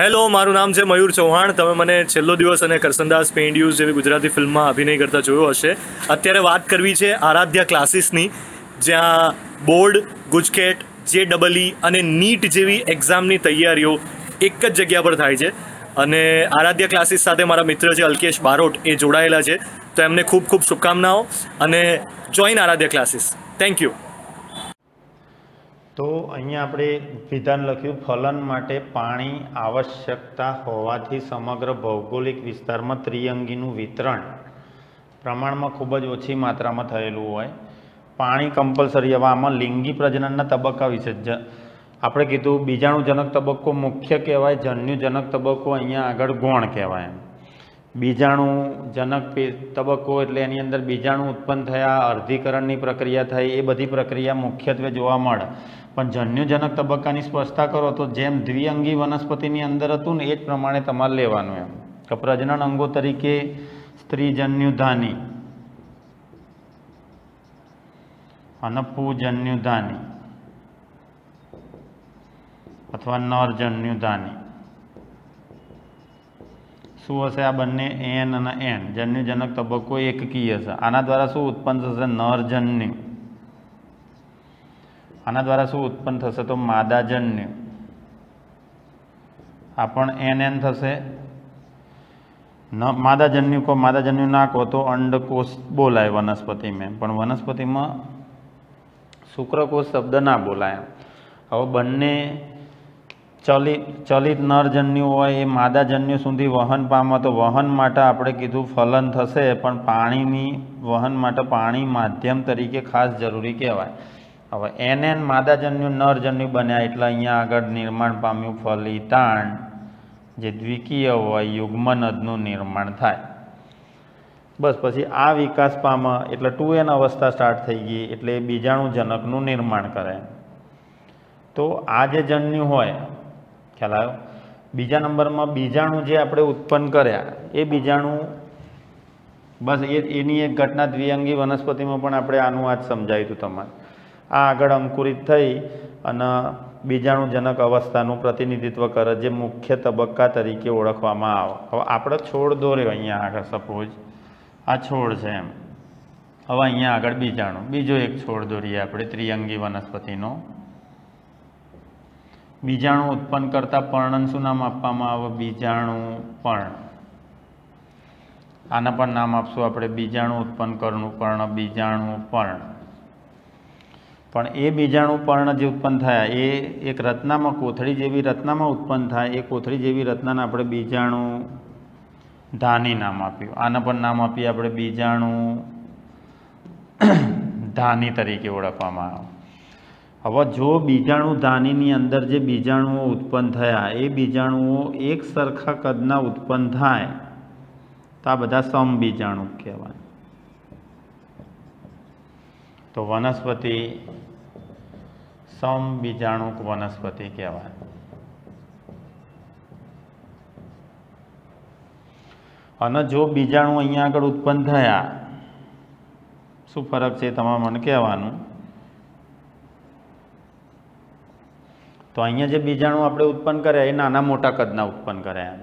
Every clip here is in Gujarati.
હેલો મારું નામ છે મયુર ચૌહાણ. તમે મને છેલ્લો દિવસ અને કરસનદાસ પેન્ડ્યુઝ જેવી ગુજરાતી ફિલ્મમાં અભિનય કરતા જોયો હશે. અત્યારે વાત કરવી છે આરાધ્યા ક્લાસીસની જ્યાં બોર્ડ, ગુજકેટ જે ડબલઈ અને નીટ જેવી એક્ઝામની તૈયારીઓ એક જ જગ્યા પર થાય છે. અને આરાધ્યા ક્લાસીસ સાથે મારા મિત્ર છે અલ્કેશ બારોટ, એ જોડાયેલા છે. તો એમને ખૂબ ખૂબ શુભકામનાઓ અને join Aaradhya classes thank you તો અહીંયા આપણે વિધાન લખ્યું, ફલન માટે પાણી આવશ્યકતા હોવાથી સમગ્ર ભૌગોલિક વિસ્તારમાં ત્રિઅંગીનું વિતરણ. પ્રમાણમાં ખૂબ જ ઓછી માત્રામાં થયેલું હોય. પાણી કમ્પલસરી હવે આમાં લિંગી પ્રજનનના તબક્કા વિશે જ. આપણે કીધું, બીજાણુજનક તબક્કો મુખ્ય કહેવાય, જન્યુજનક તબક્કો અહીંયા આગળ ગૌણ કહેવાય એમ. બીજાણુજનક તબક્કો એટલે એની અંદર બીજાણુ ઉત્પન્ન થયા, અર્ધીકરણની પ્રક્રિયા થઈ, એ બધી પ્રક્રિયા મુખ્યત્વે જોવા મળે. પણ જન્યુજનક તબક્કાની સ્પષ્ટતા કરો તો જેમ દ્વિઅંગી વનસ્પતિની અંદર હતું ને એ જ પ્રમાણે તમારે લેવાનું એમ. કે પ્રજનન અંગો તરીકે સ્ત્રીજન્યુધાની. અને પૂજન્યુધાની અથવા નરજન્યુધાની. શું હશે આ બંને એન અને એન? જન્યુજનક તબક્કો એકકીય હશે. આના દ્વારા શું ઉત્પન્ન થશે? નરજન્યુ. આના દ્વારા શું ઉત્પન્ન થશે? તો માદાજન્યુ. આ પણ એન એન થશે. ન, માદાજન્યુ કહો માદાજન્યુ ના કહો તો અંડકોષ બોલાય વનસ્પતિમાં પણ વનસ્પતિમાં શુક્રકોષ શબ્દ ના બોલાય હવે બંને ચલિત ચલિત નરજન્યુ હોય એ માદાજન્યુ સુધી વહન પામે તો વહન માટે આપણે કીધું ફલન થશે, પણ પાણીની વહન માટે પાણી માધ્યમ તરીકે ખાસ જરૂરી કહેવાય. હવે એન એન માદાજન્યુ, નરજન્યુ બન્યા એટલે અહીંયા આગળ નિર્માણ પામ્યું ફલિતાણ, જે દ્વિકીય હોય, યુગ્મનદનું નિર્માણ થાય. બસ પછી આ વિકાસ પામે, એટલે ટુ એન અવસ્થા સ્ટાર્ટ થઈ ગઈ, એટલે બીજાણુજનકનું નિર્માણ કરે. તો આ જે જન્યુ હોય ખ્યાલ આવ્યો? બીજા નંબરમાં બીજાણુ જે આપણે ઉત્પન્ન કર્યા, એ બીજાણુ, બસ એ એની એક ઘટના દ્વિઅંગી વનસ્પતિમાં પણ આપણે આનું આજ સમજાવ્યું હતું તમારે. આ આગળ અંકુરિત થઈ અને બીજાણુજનક અવસ્થાનું પ્રતિનિધિત્વ કરે, જે મુખ્ય તબક્કા તરીકે ઓળખવામાં આવે. હવે આપણે છોડ દોર્યો અહીંયા આગળ સપોઝ આ છોડ છે એમ. હવે અહીંયા આગળ બીજાણુ. બીજો એક છોડ દોરીએ આપણે, ત્રિઅંગી વનસ્પતિનો. બીજાણુ ઉત્પન્ન કરતા પર્ણન શું નામ આપવામાં આવે? બીજાણુ પર્ણ. આના પણ નામ આપશું આપણે. બીજાણુ ઉત્પન્ન કરનું પર્ણ, બીજાણુ પર્ણ. પણ એ બીજાણુ પર્ણ જે ઉત્પન્ન થયા, એ એક રત્નામાં કોથળી જેવી રત્નામાં ઉત્પન્ન થાય, એ કોથળી જેવી રત્નાને આપણે બીજાણુ ધાની નામ આપ્યું. આના પણ નામ આપીએ આપણે. બીજાણુ ધાની તરીકે ઓળખવામાં આવે. હવે જો બીજાણુ ધાનીની અંદર જે બીજાણુઓ ઉત્પન્ન થયા, એ બીજાણુઓ એક સરખા કદના ઉત્પન્ન થાય, તો આ બધા સમબીજાણુ કહેવાય. તો વનસ્પતિ સમબીજાણુક વનસ્પતિ કહેવાય. અને જો બીજાણુ અહીંયા આગળ ઉત્પન્ન થયા, શું ફરક છે તમારે મને કહેવાનું? તો અહીંયા જે બીજાણુ આપણે ઉત્પન્ન કર્યા એ નાના મોટા કદના ઉત્પન્ન કર્યા એમ.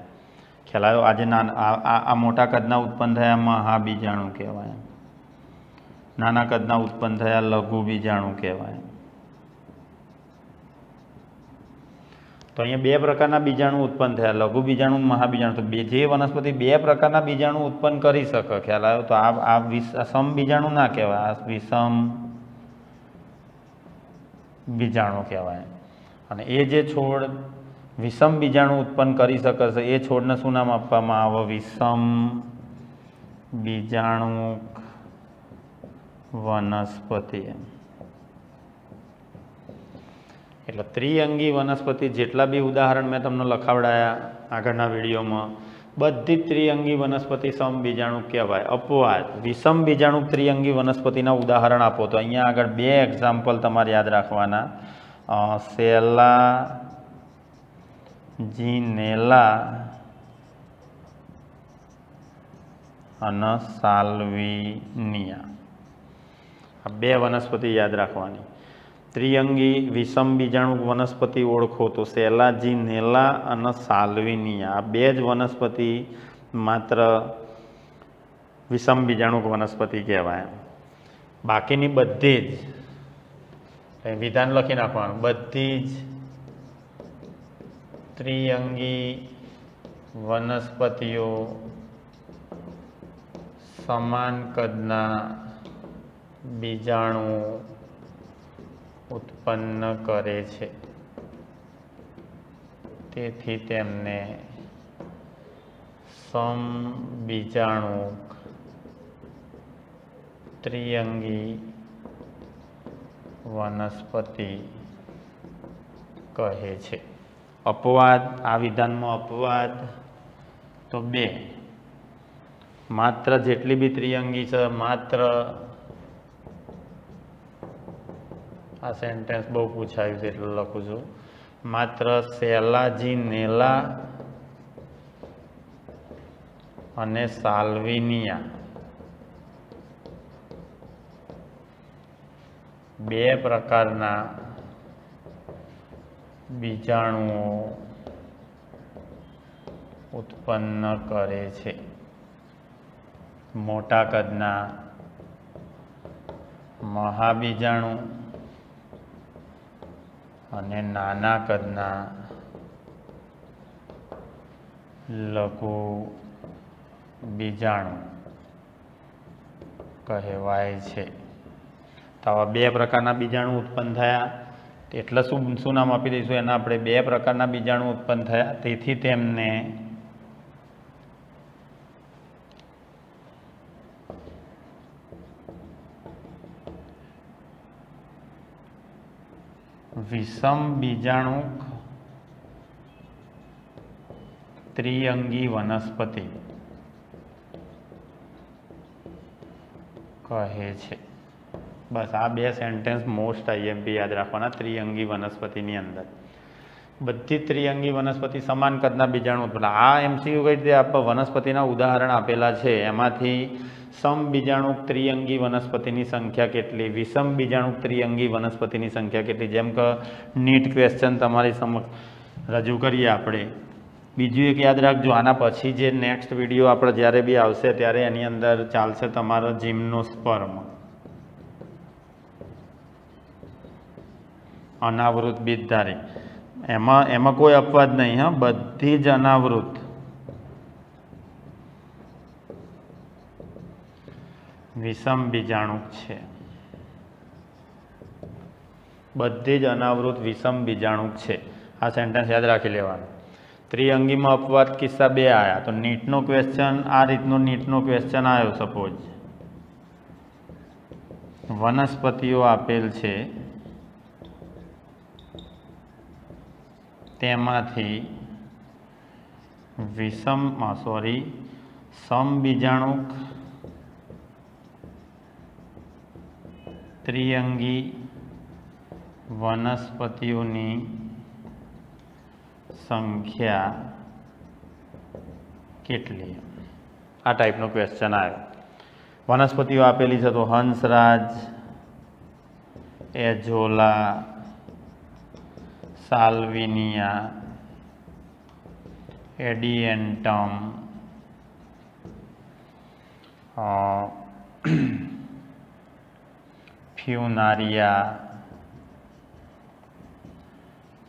ખ્યાલ આવ્યો? આજે નાના, આ- આ આ મોટા કદના ઉત્પન્ન થયા મહાબીજાણુ કહેવાય નાના કદના ઉત્પન્ન થયા લઘુ બીજાણુ કહેવાય તો અહીંયા બે પ્રકારના બીજાણુ ઉત્પન્ન થયા લઘુ બીજાણુ મહાબીજાણુ. તો બે, જે વનસ્પતિ બે પ્રકારના બીજાણુ ઉત્પન્ન કરી શકે, ખ્યાલ આવ્યો? તો આ આ વિસ આ સમ બીજાણુ ના કહેવાય, આ વિષમ બીજાણુ કહેવાય. અને એ જે છોડ વિષમ બીજાણુ ઉત્પન્ન કરી શકે છે, એ છોડને શું નામ આપવામાં આવે? વિષમ બીજાણુ વનસ્પતિ એટલે ત્રિઅંગી વનસ્પતિ જેટલા બી ઉદાહરણ મેં તમને લખાવડાયા આગળના વિડીયોમાં, બધી ત્રિઅંગી વનસ્પતિ સમ બીજાણુ કહેવાય. અપવાદ. વિષમ બીજાણુ ત્રિઅંગી વનસ્પતિના ઉદાહરણ આપો તો અહીંયા આગળ બે એક્ઝામ્પલ તમારે યાદ રાખવાના. સેલા જીનેલા અને સાલ્વિનિયા આ બે વનસ્પતિ યાદ રાખવાની. ત્રિઅંગી વિષમ બીજાણુ વનસ્પતિ ઓળખો તો સેલાજી નેલા અને સાલ્વિનિયા આ બે જ વનસ્પતિ માત્ર વિષમ બીજાણુક વનસ્પતિ કહેવાય. બાકીની બધી જ વિધાન લખી નાખવાનું. બધી જ ત્રિઅંગી વનસ્પતિઓ સમાન કદના બીજાણુ ઉત્પન્ન કરે છે. તેથી તેમને સમબીજાણુક ત્રિઅંગી વનસ્પતિ કહે છે. અપવાદ, આ વિધાનમાં અપવાદ તો બે. માત્ર જેટલી બી ત્રિઅંગી છે, માત્ર આ સેન્ટેન્સ બહુ પૂછાયું છે એટલે લખું છું. માત્ર સેલાજી નેલા અને સાલ્વિનિયા. બે પ્રકારના બીજાણુઓ ઉત્પન્ન કરે છે. મોટા કદના મહાબીજાણુ અને નાના કદના લઘુ બીજાણુ કહેવાય છે. તો આવા બે પ્રકારના બીજાણુ ઉત્પન્ન થયા. એટલે શું શું નામ આપી દઈશું? એના આપણે બે પ્રકારના બીજાણુ ઉત્પન્ન થયા. તેથી તેમને વિષમ બીજાણુક ત્રિઅંગી વનસ્પતિ કહે છે. બસ આ બે સેન્ટેન્સ મોસ્ટ આઈએમપી યાદ રાખવાના, ત્રિઅંગી વનસ્પતિની અંદર. બધી ત્રિઅંગી વનસ્પતિ સમાન કદના બીજાણુ ઉત્પન્ન. આ એમસીયુ કઈ રીતે આપ વનસ્પતિના ઉદાહરણ આપેલા છે? એમાંથી સમ બીજાણુક ત્રિઅંગી વનસ્પતિની સંખ્યા કેટલી? વિષમ બીજાણુક ત્રિઅંગી વનસ્પતિની સંખ્યા કેટલી? જેમ કે નીટ ક્વેશ્ચન તમારી સમક્ષ રજૂ કરીએ આપણે. બીજું એક યાદ રાખજો, આના પછી જે નેક્સ્ટ વીડિયો આપણે જ્યારે બી આવશે ત્યારે એની અંદર ચાલશે તમારો જીમનો સ્પર્મ અનાવૃત બીજધારી એમાં એમાં કોઈ અપવાદ નહીં, હા? બધી જ અનાવૃત. વિષમ બીજાણુક છે. બધી જ અનાવૃત વિષમ બીજાણુક છે. આ સેન્ટેન્સ યાદ રાખી લેવાનું. ત્રિઅંગીમાં અપવાદ કિસ્સા બે આવ્યા તો નીટનો ક્વેશ્ચન આ રીતનો નીટનો ક્વેશ્ચન આવ્યો સપોઝ વનસ્પતિઓ આપેલ છે. તેમાંથી વિષમમાં સોરી સમબીજાણુક ત્રિઅંગી, વનસ્પતિઓની સંખ્યા કેટલી? આ ટાઈપનો ક્વેશ્ચન આવ્યો. વનસ્પતિઓ આપેલી છે તો હંસરાજ, એઝોલા સાલ્વિનિયા એડિયન્ટમ ફ્યુનારિયા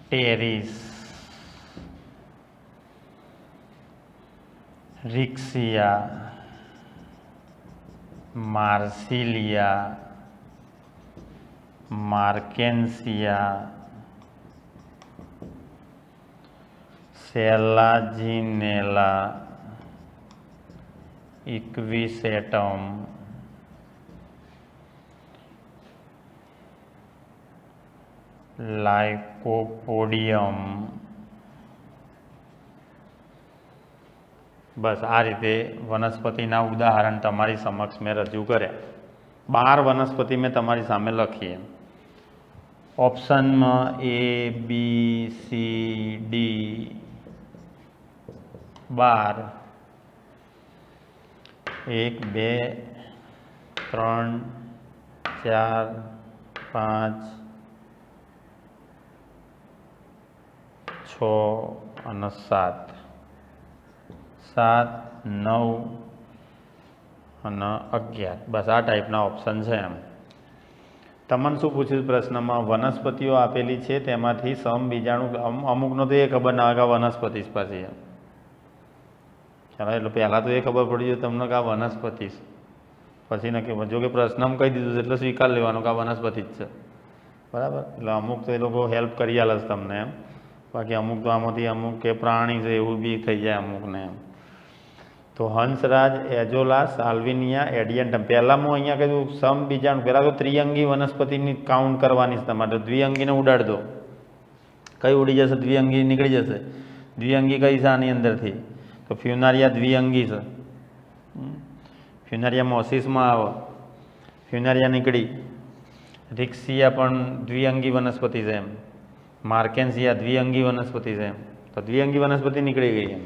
ટેરિસ રિક્સિયા માર્સિલિયા માર્કેન્સિયા સેલાજીનેલા ઇક્વિસેટમ લાઇકોપોડિયમ બસ આ રીતે વનસ્પતિના ઉદાહરણ તમારી સમક્ષ મેં રજૂ કર્યા બાર વનસ્પતિ મેં તમારી સામે લખી એમ ઓપ્શનમાં એ બી સી ડી બાર. એક, બે, ત્રણ, ચાર, પાંચ, છ અને સાત. સાત, નવ અને અગિયાર. બસ આ ટાઈપના ઓપ્શન છે એમ. તમને શું પૂછ્યું પ્રશ્નમાં? વનસ્પતિઓ આપેલી છે, તેમાંથી સમ બીજાણું અમુકનો તો એ ખબર ના આગા વનસ્પતિ સ્પર્શી ચાલો એટલે પહેલાં તો એ ખબર પડી જાય તમને કે આ વનસ્પતિ છે. પછી નક્કી, જો કે પ્રશ્નમાં કહી દીધું એટલે સ્વીકાર લેવાનો કે આ વનસ્પતિ જ છે. બરાબર? એટલે અમુક તો એ લોકો હેલ્પ કરી આલે છે તમને એમ. બાકી અમુક તો આમાંથી અમુક કે પ્રાણી છે, એવું બી થઈ જાય અમુકને એમ. તો હંસરાજ એજોલા સાલ્વિનિયા એડિયન્ટમ પહેલાંમાં અહીંયા કીધું, સમ બીજાણું પહેલાં તો ત્રિઅંગી વનસ્પતિની કાઉન્ટ કરવાની છે તમારે. દ્વિઅંગીને ઉડાડ દો. કઈ ઉડી જશે? દ્વિઅંગી નીકળી જશે. દ્વિઅંગી કઈ છે આની અંદરથી? તો ફ્યુનારિયા દ્વિઅંગી છે. ફ્યુનારિયા મોસિસમાં આવે. ફ્યુનારિયા નીકળી. રિક્સિયા પણ દ્વિઅંગી વનસ્પતિ છે એમ. માર્કેન્સિયા દ્વિઅંગી વનસ્પતિ છે એમ. તો દ્વિઅંગી વનસ્પતિ નીકળી ગઈ એમ.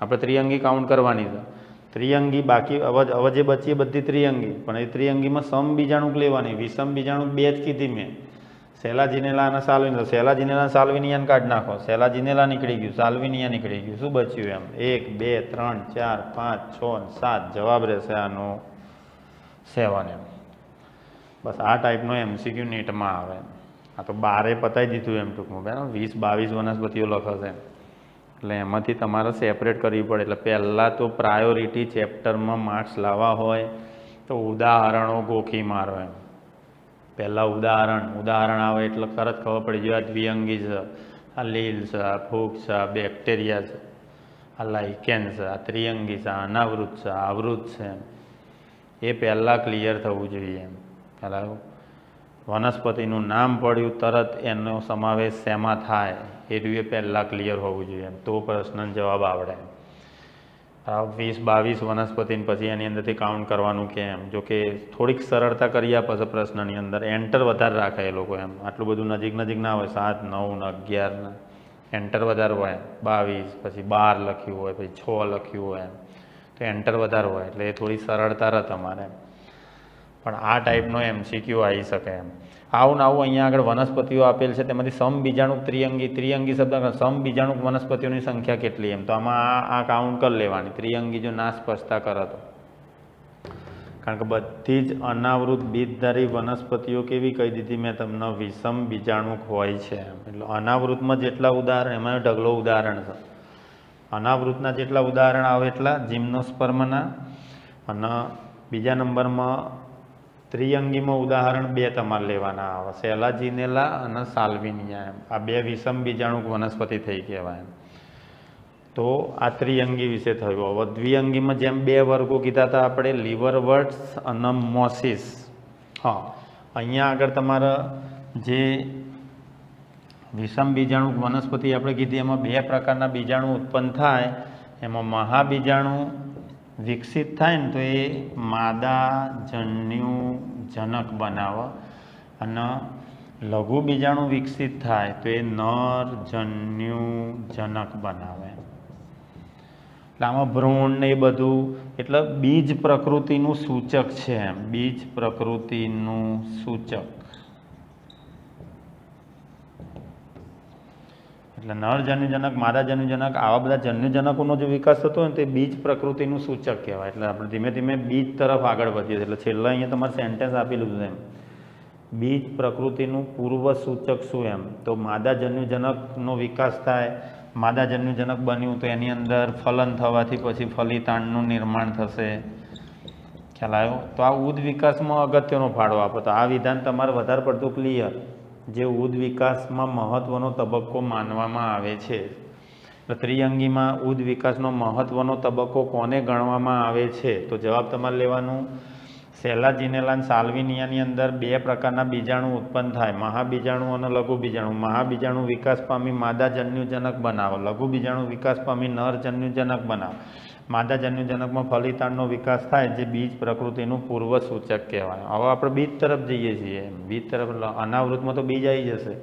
આપણે ત્રિઅંગી કાઉન્ટ કરવાની છે. ત્રિઅંગી બાકી અવજે જે બચી બધી ત્રિઅંગી. પણ એ ત્રિઅંગીમાં સમ બીજાણુક લેવાની. વિષમ બીજાણુક બે જ કીધી મેં. સેલા અને સાલ્વિનિયા સેલા જીનેલા સાલ્વિનિયાને કાઢ નાખો. સેલા જીનેલા નીકળી ગયું સાલ્વિનિયા નીકળી ગયું. શું બચ્યું એમ? એક, બે, ત્રણ, ચાર, પાંચ, છ સાત. જવાબ રહેશે આનો સેવન એમ. બસ આ ટાઈપનો એમસીક્યુ નીટમાં આવે આ તો બારે પતાવી દીધું એમ ટૂંકમાં. બરાબર? વીસ, બાવીસ વનસ્પતિઓ લખશે એટલે એમાંથી તમારે સેપરેટ કરવી પડે. એટલે પહેલાં તો પ્રાયોરિટી ચેપ્ટરમાં માર્ક્સ લાવવા હોય તો ઉદાહરણો ગોખી મારો એમ. પહેલાં ઉદાહરણ ઉદાહરણ આવે એટલે તરત ખબર પડી. જાય દ્વિઅંગી છે, આ લીલ છે, આ ફૂગ છે, આ બેક્ટેરિયા છે, આ લાઇકેન છે, આ ત્રિઅંગી છે, આ અનાવૃત છે આવૃત છે એમ. એ પહેલાં ક્લિયર થવું જોઈએ એમ. ખ્યાલ વનસ્પતિનું નામ પડ્યું તરત એનો સમાવેશ શેમાં થાય? એ પહેલાં ક્લિયર હોવું જોઈએ એમ. તો પ્રશ્નનો જવાબ આવડે એમ. વીસ, બાવીસ વનસ્પતિને પછી એની અંદરથી કાઉન્ટ કરવાનું કેમ જો કે થોડીક સરળતા કરી આપે છે પ્રશ્નની અંદર. એન્ટર વધારે રાખે એ લોકો એમ. આટલું બધું નજીક નજીક ના હોય. સાત, નવ, ને અગિયાર ને. એન્ટર વધારે હોય. બાવીસ, પછી બાર લખ્યું હોય, પછી છ લખ્યું હોય એમ. તો એન્ટર વધારે હોય. એટલે એ થોડી સરળતા રહે તમારે. પણ આ ટાઈપનો એમસીક્યુ આવી શકે એમ. આવું આવું અહીંયા આગળ વનસ્પતિઓ આપેલ છે. તેમાંથી સમ બીજાણુક ત્રિઅંગી ત્રિઅંગી શબ્દ સમ બીજાણુક વનસ્પતિઓની સંખ્યા કેટલી એમ? તો આમાં આ કાઉન્ટ કરી લેવાની. ત્રિઅંગી જો ના સ્પષ્ટતા કરે તો. કારણ કે બધી જ અનાવૃત બીજધારી વનસ્પતિઓ કેવી કહી દીધી મેં તમને? વિષમ બીજાણુક હોય છે એટલે અનાવૃતમાં જેટલા ઉદાહરણ, એમાં ઢગલો ઉદાહરણ છે. અનાવૃતના જેટલા ઉદાહરણ આવે એટલા જિમ્નોસ્પર્મના અને બીજા નંબરમાં ત્રિઅંગીમાં ઉદાહરણ બે તમારે લેવાના આવે. સેલાજીનેલા અને સાલ્વિનિયા એમ આ બે વિષમ બીજાણુક વનસ્પતિ થઈ કહેવાય. એમ તો આ ત્રિઅંગી વિશે થયું. હવે દ્વિઅંગીમાં જેમ બે વર્ગો કીધા હતા આપણે લીવરવર્ટ્સ અને મોસિસ. હા. અહીંયા આગળ તમારા જે વિષમ બીજાણુ વનસ્પતિ આપણે કીધી, એમાં બે પ્રકારના બીજાણુ ઉત્પન્ન થાય. એમાં મહાબીજાણુ વિકસિત થાય ને તો એ માદા જન્યુ જનક બનાવે અને લઘુ બીજાણુ વિકસિત થાય તો એ નર જન્યુ જનક બનાવે. એટલે આમાં ભ્રૂણ ને એ બધું, એટલે બીજ પ્રકૃતિનું સૂચક છે એમ. બીજ પ્રકૃતિનું સૂચક. એટલે નર જન્યુજનક માદા જન્યુજનક આવા બધા જન્યુજનકોનો જે વિકાસ થતો હોય ને તે બીજ પ્રકૃતિનું સૂચક કહેવાય. એટલે આપણે ધીમે ધીમે બીજ તરફ આગળ વધીએ એટલે છેલ્લા અહીંયા તમારે સેન્ટેન્સ આપેલું છે એમ. બીજ પ્રકૃતિનું પૂર્વ સૂચક શું એમ? તો માદા જન્યુજનકનો વિકાસ થાય, માદા જન્યુજનક બન્યું તો એની અંદર ફલન થવાથી પછી ફલિતાણનું નિર્માણ થશે. ખ્યાલ આવ્યો? તો આ ઉદ વિકાસમાં અગત્યનો ફાળો આપો. તો આ વિધાન તમારે વધારે પડતું ક્લિયર જે ઉદ વિકાસમાં મહત્ત્વનો તબક્કો માનવામાં આવે છે. ત્રિઅંગીમાં ઉદ વિકાસનો મહત્ત્વનો તબક્કો કોને ગણવામાં આવે છે? તો જવાબ તમારે લેવાનું. સેલા જીનેલાન સાલ્વિનિયાની અંદર બે પ્રકારના બીજાણુ ઉત્પન્ન થાય. મહાબીજાણુ અને લઘુ બીજાણુ મહાબીજાણુ વિકાસ પામી માદા જન્યુજનક બનાવો. લઘુ બીજાણુ વિકાસ પામી નર જન્યુજનક બનાવો. માદા જન્યુજનકમાં ફલિતાણનો વિકાસ થાય જે બીજ પ્રકૃતિનું પૂર્વ સૂચક કહેવાય. હવે આપણે બીજ તરફ જઈએ છીએ. બીજ તરફ અનાવૃતમાં તો બીજ આવી જશે.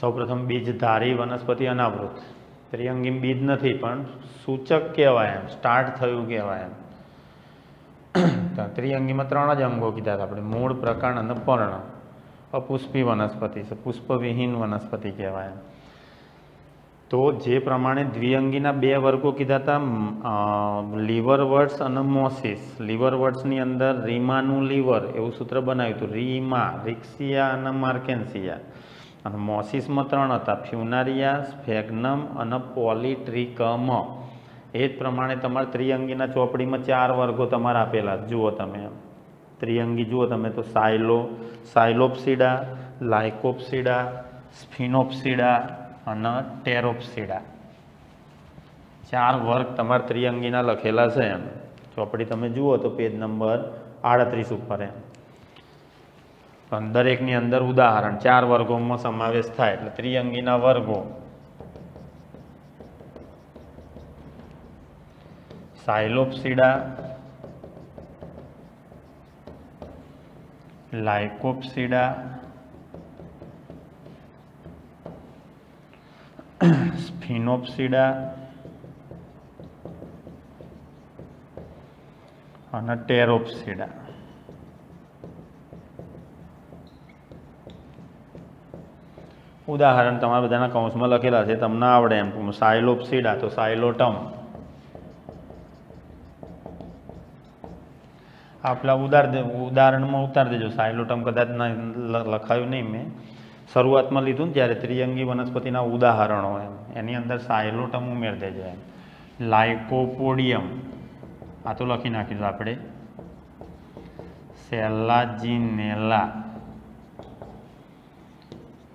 સૌપ્રથમ બીજધારી વનસ્પતિ અનાવૃત. ત્રિઅંગી બીજ નથી, પણ સૂચક કહેવાય એમ. સ્ટાર્ટ થયું કહેવાય એમ. ત્રિઅંગીમાં ત્રણ જ અંગો કીધા હતા આપણે. મૂળ, પ્રકાંડ અને પર્ણ. અપુષ્પી વનસ્પતિ છે. પુષ્પવિહીન વનસ્પતિ કહેવાય એમ. તો જે પ્રમાણે દ્વિઅંગીના બે વર્ગો કીધા હતા લીવર વર્ડ્સ અને મોસિસ. લીવર વર્ડ્સની અંદર રીમાનું લીવર એવું સૂત્ર બનાવ્યું હતું. રીમા, રિક્સિયા અને માર્કેન્સિયા. અને મોસિસમાં ત્રણ હતા. ફ્યુનારિયા, સ્ફેગ્નમ અને પોલિટ્રિકમ. એ જ પ્રમાણે તમારે ત્રિઅંગીના ચોપડીમાં ચાર વર્ગો તમારે આપેલા. જુઓ તમે ત્રિઅંગી જુઓ તમે તો સાયલો, સાયલોપ્સિડા લાઇકોપ્સિડા સ્ફિનોપ્સિડા અને ટેરોપ્સિડા ચાર વર્ગ તમારા ત્રિઅંગીના લખેલા છે એમ. ચોપડી તમે જુઓ તો પેજ નંબર આડત્રીસ ઉપર એમ. પણ દરેકની અંદર ઉદાહરણ, ચાર વર્ગોમાં સમાવેશ થાય એટલે ત્રિઅંગીના વર્ગો. સાયલોપસીડા લાઇકોપ્સિડા સ્ફિનોપ્સિડા અને ટેરોપ્સિડા. ઉદાહરણ તમારા બધાના કૌંસમાં લખેલા છે, તમને આવડે એમ. સાયલોપ્સિડા, તો સાયલોટમ. આપલા ઉદાર ઉદાહરણમાં ઉતાર દેજો. સાયલોટમ કદાચ લખાયું નહીં મેં. શરૂઆતમાં લીધું ને ત્યારે ત્રિઅંગી વનસ્પતિના ઉદાહરણો એમ. એની અંદર સાયલોટમ ઉમેર દેજો એમ લાઇકોપોડિયમ આ તો લખી નાખીશું આપણે. Selaginella.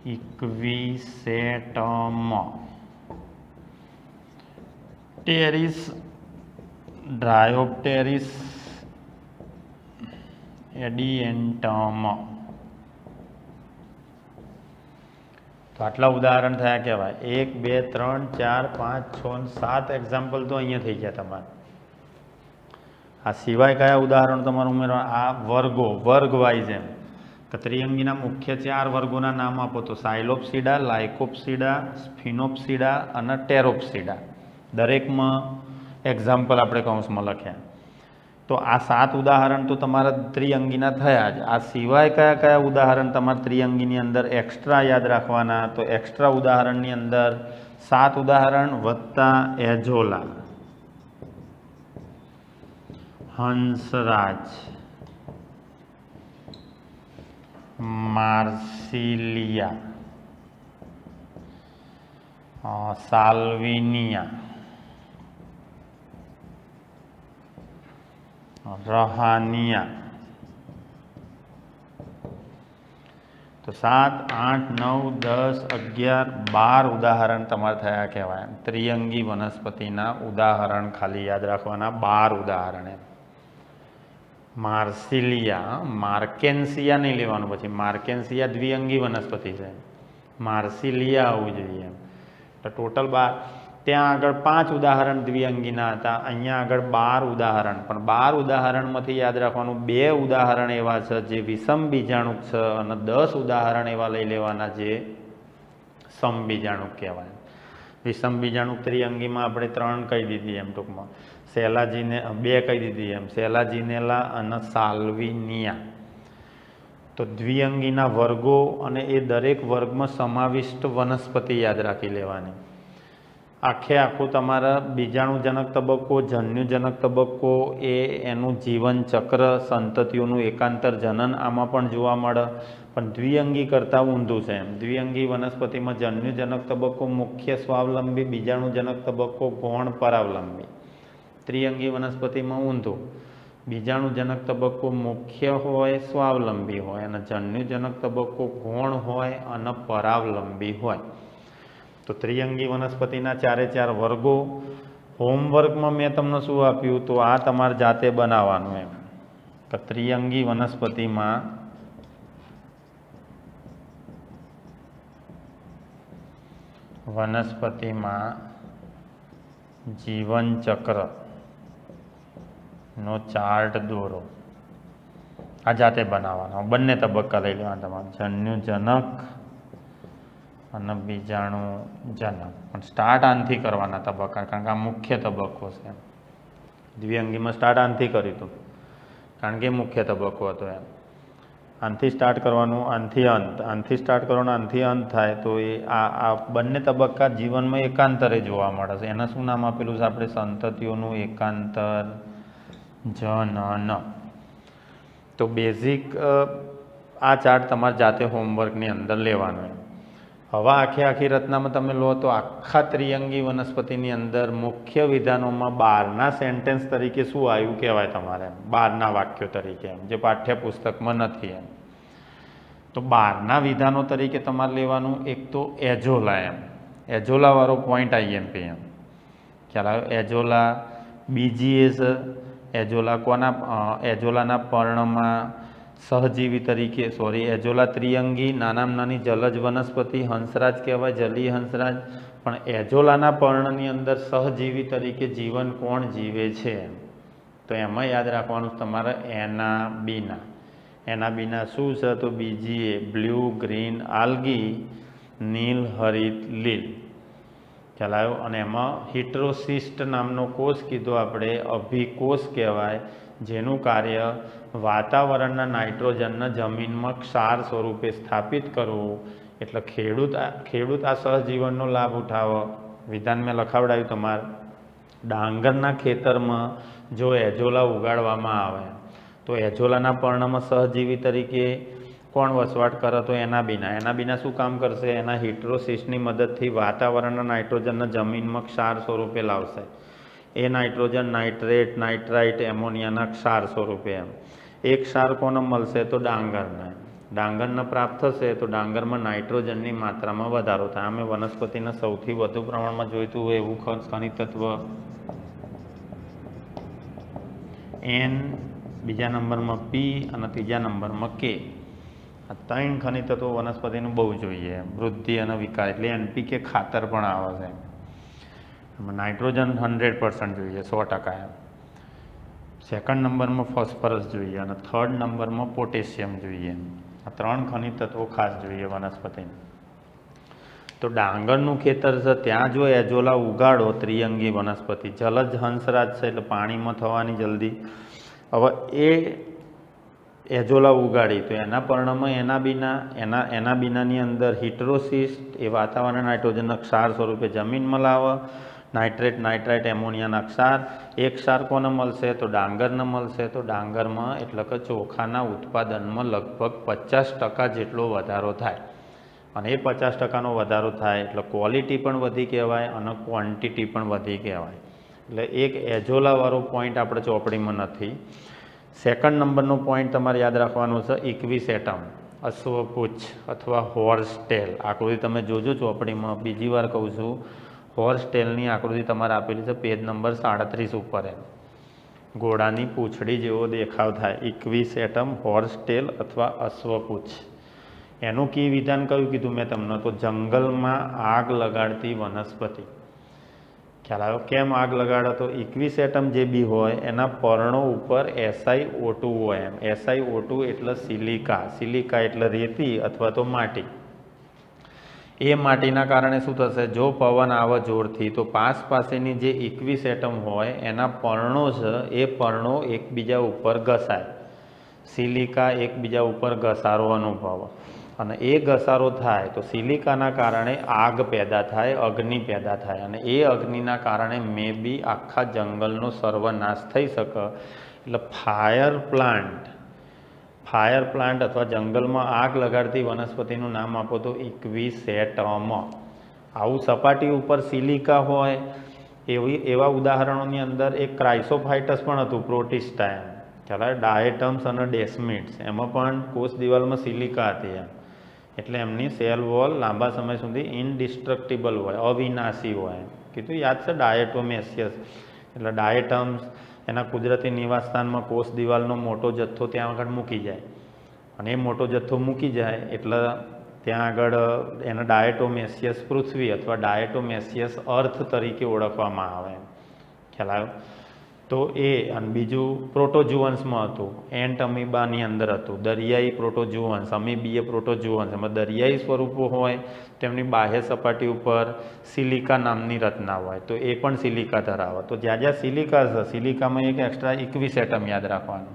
Equisetum. Pteris. Dryopteris. Adiantum. તો આટલા ઉદાહરણ થયા કહેવાય. એક, બે, ત્રણ, ચાર, પાંચ, છ સાત એક્ઝામ્પલ તો અહીંયા થઈ ગયા તમારે. આ સિવાય કયા ઉદાહરણ તમારું ઉમેરવા? આ વર્ગો વર્ગ વાઇઝ એમ. તો ત્રિઅંગીના મુખ્ય ચાર વર્ગોના નામ આપો તો સાયલોપસીડા, લાયકોપસીડા, સ્ફિનોપસીડા અને ટેરોપસીડા. દરેકમાં એક્ઝામ્પલ આપણે કૌંસમાં લખ્યા. તો આ સાત ઉદાહરણ તો તમારા ત્રિઅંગીના થયા જ. આ સિવાય કયા કયા ઉદાહરણ તમારા ત્રિઅંગીની અંદર એક્સ્ટ્રા યાદ રાખવાના? તો એક્સ્ટ્રા ઉદાહરણની અંદર સાત ઉદાહરણ વત્તા એઝોલા. હંસરાજ. માર્સિલિયા. અ, રહાનિયા તો સાત આઠ નવ દસ અગિયાર બાર ઉદાહરણ તમારે થયા કહેવાય ત્રિઅંગી વનસ્પતિના ઉદાહરણ ખાલી યાદ રાખવાના બાર ઉદાહરણ એમ માર્સિલિયા માર્કેન્સિયા નહીં લેવાનું પછી માર્કેન્સિયા દ્વિઅંગી વનસ્પતિ છે માર્સિલિયા આવવું જોઈએ એમ તો ટોટલ બાર ત્યાં આગળ પાંચ ઉદાહરણ દ્વિઅંગીના હતા. અહીંયા આગળ બાર ઉદાહરણ. પણ બાર ઉદાહરણમાંથી યાદ રાખવાનું, બે ઉદાહરણ એવા છે જે વિષમ બીજાણુક છે અને દસ ઉદાહરણ એવા લઈ લેવાના જે સમબીજાણુક કહેવાય. વિષમ બીજાણુક ત્રિઅંગીમાં આપણે ત્રણ કહી દીધી એમ ટૂંકમાં. સેલાજીને બે કહી દીધી એમ. સેલાજીનેલા અને સાલ્વિનિયા. તો દ્વિઅંગીના વર્ગો અને એ દરેક વર્ગમાં સમાવિષ્ટ વનસ્પતિ યાદ રાખી લેવાની. આખે આખું તમારા બીજાણુજનક તબક્કો, જન્યુજનક તબક્કો, એ એનું જીવન ચક્ર, સંતતિઓનું એકાંતર જનન આમાં પણ જોવા મળે. પણ દ્વિઅંગી કરતાં ઊંધું છે એમ. દ્વિઅંગી વનસ્પતિમાં જન્યુજનક તબક્કો મુખ્ય સ્વાવલંબી, બીજાણુજનક તબક્કો ગૌણ પરાવલંબી. ત્રિઅંગી વનસ્પતિમાં ઊંધું. બીજાણુજનક તબક્કો મુખ્ય હોય સ્વાવલંબી હોય અને જન્યુજનક તબક્કો ગૌણ હોય અને પરાવલંબી હોય. તો ત્રિઅંગી વનસ્પતિના ચારે ચાર વર્ગો. હોમવર્કમાં મેં તમને શું આપ્યું? તો આ તમારે જાતે બનાવવાનું એમ. તો ત્રિઅંગી વનસ્પતિમાં વનસ્પતિમાં જીવનચક્ર નો ચાર્ટ દોરો. આ જાતે બનાવવાનો. બંને તબક્કા લઈ લેવાના તમારે. જન્યુજનક અને બીજાણું જનક. પણ સ્ટાર્ટ આનથી કરવાના તબક્કા, કારણ કે આ મુખ્ય તબક્કો છે. દ્વિઅંગીમાં સ્ટાર્ટ આનથી કર્યું હતું કારણ કે મુખ્ય તબક્કો હતો એમ. આનથી સ્ટાર્ટ કરવાનું, આનથી અંત. આનથી સ્ટાર્ટ કરવાનું, આનથી અંત થાય તો એ આ આ બંને તબક્કા જીવનમાં એકાંતરે જોવા મળે છે. એના શું નામ આપેલું છે? આપણે સંતતિઓનું એકાંતર જનન. તો બેઝિક આ ચાર્ટ તમારે જાતે હોમવર્કની અંદર લેવાનો હવે આખી આખી રચનામાં તમે લો તો આખા ત્રિયંગી વનસ્પતિની અંદર મુખ્ય વિધાનોમાં બારના સેન્ટેન્સ તરીકે શું આવ્યું કહેવાય તમારે? બારના વાક્યો તરીકે એમ, જે પાઠ્યપુસ્તકમાં નથી એમ. તો બારના વિધાનો તરીકે તમારે લેવાનું, એક તો એજોલા એમ. એજોલાવાળો પોઈન્ટ આઈએમપી એમ. ખ્યાલ આવ્યો? એજોલા બીજી એઝ એજોલા કોના એજોલાના પર્ણમાં સહજીવી તરીકે સોરી એજોલા ત્રિઅંગી, નાનામાં નાની જલજ વનસ્પતિ, હંસરાજ કહેવાય, જલી હંસરાજ. પણ એજોલાના પર્ણની અંદર સહજીવી તરીકે જીવન કોણ જીવે છે? તો એમાં યાદ રાખવાનું તમારે એના બીના એના બીના શું છે? તો બીજી એ, બ્લુ, ગ્રીન, આલ્ગી, નીલ, હરિત, લીલ. ચલાવ્યો અને એમાં હિટ્રોસિસ્ટ નામનો કોષ કીધો આપણે, અભિકોષ કહેવાય, જેનું કાર્ય વાતાવરણના નાઇટ્રોજનને જમીનમાં ક્ષાર સ્વરૂપે સ્થાપિત કરવું એટલે ખેડૂત ખેડૂત આ સહજીવનનો લાભ ઉઠાવો. વિધાન મેં લખાવડાવ્યું તમારે. ડાંગરના ખેતરમાં જો એજોલા ઉગાડવામાં આવે, તો એજોલાના પર્ણમાં સહજીવી તરીકે કોણ વસવાટ કરે? તો એના બિના. એના બિના શું કામ કરશે? એના હિટ્રોસિસની મદદથી વાતાવરણના નાઇટ્રોજનને જમીનમાં ક્ષાર સ્વરૂપે લાવશે. એ નાઇટ્રોજન નાઇટ્રેટ, નાઇટ્રાઇટ, એમોનિયાના ક્ષાર સ્વરૂપે એમ. એક ક્ષાર કોને મળશે તો ડાંગરને. ડાંગરને પ્રાપ્ત થશે તો ડાંગરમાં નાઇટ્રોજનની માત્રામાં વધારો થાય. અમે વનસ્પતિને સૌથી વધુ પ્રમાણમાં જોઈતું હોય એવું ખનિજ તત્વ. એન બીજા નંબરમાં પી અને ત્રીજા નંબરમાં કે. આ ત્રણ ખનિજ વનસ્પતિનું બહુ જોઈએ. વૃદ્ધિ અને વિકાસ. એટલે એનપીકે ખાતર પણ આવે છે. નાઇટ્રોજન હંડ્રેડ પર્સન્ટ જોઈએ, સો ટકા એમ. સેકન્ડ નંબરમાં ફોસ્ફરસ જોઈએ અને થર્ડ નંબરમાં પોટેશિયમ જોઈએ. આ ત્રણ ખનિજ તત્વો ખાસ જોઈએ વનસ્પતિને. તો ડાંગરનું ખેતર છે, ત્યાં જો એજોલા ઉગાડો, ત્રિઅંગી વનસ્પતિ. જલજ હંસરાજ છે એટલે પાણીમાં થવાની જલ્દી. હવે એ એજોલા ઉગાડી, તો એના પરિણામે એના બિના, એના એના બિનાની અંદર હિટ્રોસિસ્ટ એ વાતાવરણ નાઇટ્રોજનના ક્ષાર સ્વરૂપે જમીનમાં લાવે. નાઇટ્રેટ, નાઇટ્રાઇટ એમોનિયાના ક્ષાર. એક ક્ષાર કોને મળશે તો ડાંગરને મળશે. તો ડાંગરમાં એટલે કે ચોખાના ઉત્પાદનમાં લગભગ પચાસ ટકા જેટલો વધારો થાય. અને એ પચાસ ટકાનો વધારો થાય એટલે ક્વોલિટી પણ વધી કહેવાય અને ક્વોન્ટિટી પણ વધી કહેવાય. એટલે એક એજોલાવાળો પોઈન્ટ આપણે ચોપડીમાં નથી. સેકન્ડ નંબરનો પોઈન્ટ તમારે યાદ રાખવાનો છે ઇક્વિસ એટમ અશ્વપુચ્છ અથવા હોર્સ ટેલ આકૃતિ તમે જોજો ચોપડીમાં. બીજી વાર કહું છું હોર્સ ટેલની આકૃતિ તમારે આપેલી છે, પેજ નંબર સાડત્રીસ ઉપર એમ ઘોડાની પૂંછડી જેવો દેખાવ થાય. એકવીસ એટમ હોર્સ ટેલ અથવા અશ્વપુચ્છ એનું કી વિધાન કયું કીધું મેં તમને? તો જંગલમાં આગ લગાડતી વનસ્પતિ. ખ્યાલ આવ્યો? કેમ આગ લગાડો? તો એકવીસ એટમ જે બી હોય, એના પર્ણો ઉપર એસઆઈ ઓટુ હોય એમ એસઆઈ ઓટુ એટલે સિલિકા. સિલિકા એટલે રેતી અથવા તો માટી. એ માટીના કારણે શું થશે? જો પવન આવે જોરથી, તો પાસ પાસેની જે એકવીસ એટમ હોય, એના પર્ણો છે એ પર્ણો એકબીજા ઉપર ઘસાય. સિલિકા એકબીજા ઉપર ઘસારો અનુભવ. અને એ ઘસારો થાય, તો સિલિકાના કારણે આગ પેદા થાય, અગ્નિ પેદા થાય. અને એ અગ્નિના કારણે મે બી આખા જંગલનો સર્વનાશ થઈ શકે. એટલે ફાયર પ્લાન્ટ ફાયર પ્લાન્ટ અથવા જંગલમાં આગ લગાડતી વનસ્પતિનું નામ આપો તો ઇક્વિસેટમ. આવું સપાટી ઉપર સિલિકા હોય, એવી, એવા ઉદાહરણોની અંદર એક ક્રાઇસોફાઇટસ પણ હતું પ્રોટિસ્ટા એમ ખ્યાલ ડાયટમ્સ અને ડેસ્મિટ્સ. એમાં પણ કોષ દિવાલમાં સિલિકા હતી એમ. એટલે એમની સેલ વોલ લાંબા સમય સુધી ઇનડિસ્ટ્રક્ટિબલ હોય, અવિનાશી હોય. કીધું યાદ છે? ડાયટોમેસિયસ. એટલે ડાયટમ્સ એના કુદરતી નિવાસસ્થાનમાં કોષ દિવાલનો મોટો જથ્થો ત્યાં આગળ મૂકી જાય. અને એ મોટો જથ્થો મૂકી જાય એટલે ત્યાં આગળ એના ડાયટોમેસિયસ પૃથ્વી અથવા ડાયટોમેસિયસ અર્થ તરીકે ઓળખવામાં આવે. ખ્યાલ આવ્યો? તો એ અને બીજું પ્રોટોજુઅન્સમાં હતું. એન્ટ અમીબાની અંદર હતું. દરિયાઈ પ્રોટોજુઅન્સ અમીબીય પ્રોટોજુઅન્સ એમાં દરિયાઈ સ્વરૂપો હોય, તેમની બાહ્ય સપાટી ઉપર સિલિકા નામની રચના હોય. તો એ પણ સિલિકા ધરાવે. તો જ્યાં જ્યાં સિલિકા છે, સિલિકામાં એક એક્સ્ટ્રા ઇક્વિસ એટમ યાદ રાખવાનું.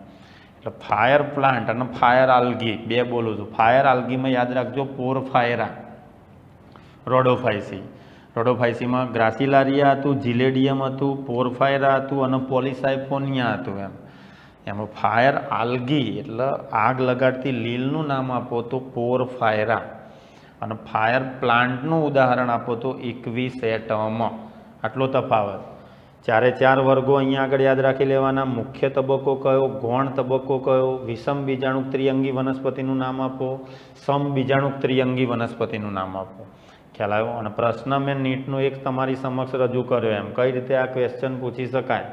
એટલે ફાયર પ્લાન્ટ અને ફાયર આલ્ગી બે બોલું છું. ફાયર આલ્ગીમાં યાદ રાખજો પોર ફાયરા રોડોફાઇસી રોડોફાઇસીમાં ગ્રાસિલારિયા હતું, જીલેડિયમ હતું, પોરફાયરા હતું અને પોલિસાઇફોનિયા હતું એમ. એમાં ફાયર આલ્ગી એટલે આગ લગાડતી લીલનું નામ આપો તો પોરફાયરા. અને ફાયર પ્લાન્ટનું ઉદાહરણ આપો તો એકવીસ એટમ આટલો તફાવત. ચારે ચાર વર્ગો અહીંયા આગળ યાદ રાખી લેવાના. મુખ્ય તબક્કો કયો? ગૌણ તબક્કો કયો? વિષમ બીજાણુક ત્રિઅંગી વનસ્પતિનું નામ આપો. સમ બીજાણુક ત્રિઅંગી વનસ્પતિનું નામ આપો. ખ્યાલ આવ્યો? અને પ્રશ્ન મેં નીટનો એક તમારી સમક્ષ રજૂ કર્યો એમ. કઈ રીતે આ ક્વેશ્ચન પૂછી શકાય?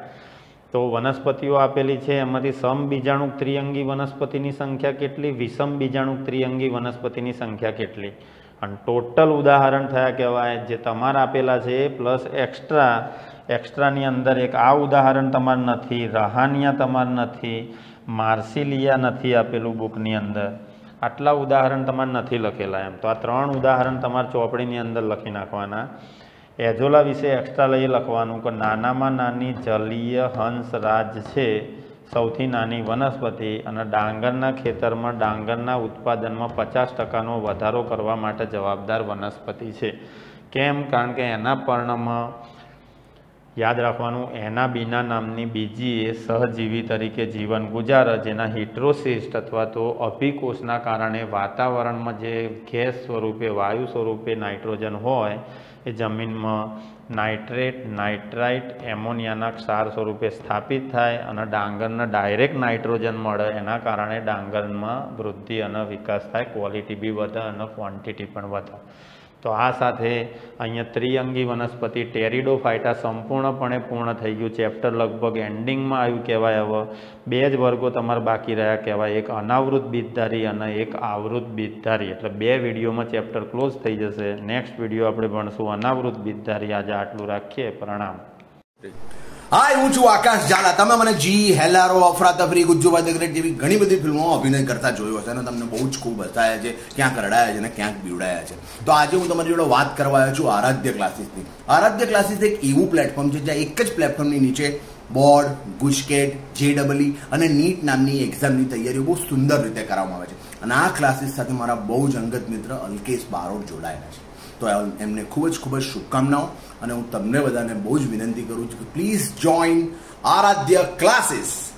તો વનસ્પતિઓ આપેલી છે, એમાંથી સમ બીજાણુક ત્રિઅંગી વનસ્પતિની સંખ્યા કેટલી? વિષમ બીજાણુક ત્રિઅંગી વનસ્પતિની સંખ્યા કેટલી? અને ટોટલ ઉદાહરણ થયા કહેવાય, જે તમારા આપેલા છે, પ્લસ એક્સ્ટ્રા એક્સ્ટ્રાની અંદર એક આ ઉદાહરણ તમારે નથી, રહાનિયા તમારે નથી, માર્સિલિયા નથી આપેલું બુકની અંદર. આટલા ઉદાહરણ તમારે નથી લખેલા એમ. તો આ ત્રણ ઉદાહરણ તમારે ચોપડીની અંદર લખી નાખવાના. એઝોલા વિશે એક્સ્ટ્રા લઈ લખવાનું કે નાનામાં નાની જલીય હંસ રાજ છે, સૌથી નાની વનસ્પતિ અને ડાંગરના ખેતરમાં ડાંગરના ઉત્પાદનમાં પચાસ ટકાનો વધારો કરવા માટે જવાબદાર વનસ્પતિ છે. કેમ? કારણ કે એના પર્ણમાં યાદ રાખવાનું, એના બીના નામની બીજી એ સહજીવી તરીકે જીવન ગુજારે, જેના હિટ્રોસિસ્ટ અથવા તો અભિકોષના કારણે વાતાવરણમાં જે ગેસ સ્વરૂપે, વાયુ સ્વરૂપે નાઇટ્રોજન હોય, એ જમીનમાં નાઇટ્રેટ, નાઇટ્રાઇટ, એમોનિયાના ક્ષાર સ્વરૂપે સ્થાપિત થાય અને ડાંગરને ડાયરેક્ટ નાઇટ્રોજન મળે. એના કારણે ડાંગરમાં વૃદ્ધિ અને વિકાસ થાય, ક્વોલિટી બી વધે અને ક્વોન્ટિટી પણ વધે. તો આ સાથે અહીંયા ત્રિઅંગી વનસ્પતિ ટેરિડોફાઇટા સંપૂર્ણપણે પૂર્ણ થઈ ગયું. ચેપ્ટર લગભગ એન્ડિંગમાં આવ્યું કહેવાય હવે બે જ વર્ગો તમારે બાકી રહ્યા કહેવાય. એક અનાવૃત બીજધારી અને એક આવૃત બીજધારી. એટલે બે વિડીયોમાં ચેપ્ટર ક્લોઝ થઈ જશે. નેક્સ્ટ વીડિયો આપણે ભણશું અનાવૃત બીજધારી. આજે આટલું રાખીએ. પ્રણામ. હાય, હું છું આકાશ ઝાલા. તમે મને જી, હેલારો, અફરાતફરી ગુજ્જુભાઈ ધ ગ્રેટ જેવી ઘણી બધી ફિલ્મોમાં અભિનય કરતા જોયો હશે અને તમને બહુ જ ખૂબ હસાયા છે ક્યાંક રડાયા છે અને ક્યાંક બીવડાયા છે. તો આજે હું તમારી જોડે વાત કરવા આવ્યો છું આરાધ્ય ક્લાસીસની આરાધ્ય ક્લાસીસ એક એવું પ્લેટફોર્મ છે જ્યાં એક જ પ્લેટફોર્મની નીચે બોર્ડ, ગુજકેટ જેડબલઈ અને નીટ નામની એક્ઝામની તૈયારીઓ બહુ સુંદર રીતે કરવામાં આવે છે. અને આ ક્લાસીસ સાથે મારા બહુ જ અંગત મિત્ર અલ્કેશ બારોટ જોડાયેલા છે. તો એમને ખૂબ જ ખૂબ જ શુભકામનાઓ. અને હું તમને બધાને બહુ જ વિનંતી કરું છું કે પ્લીઝ જોઈન આરાધ્ય ક્લાસીસ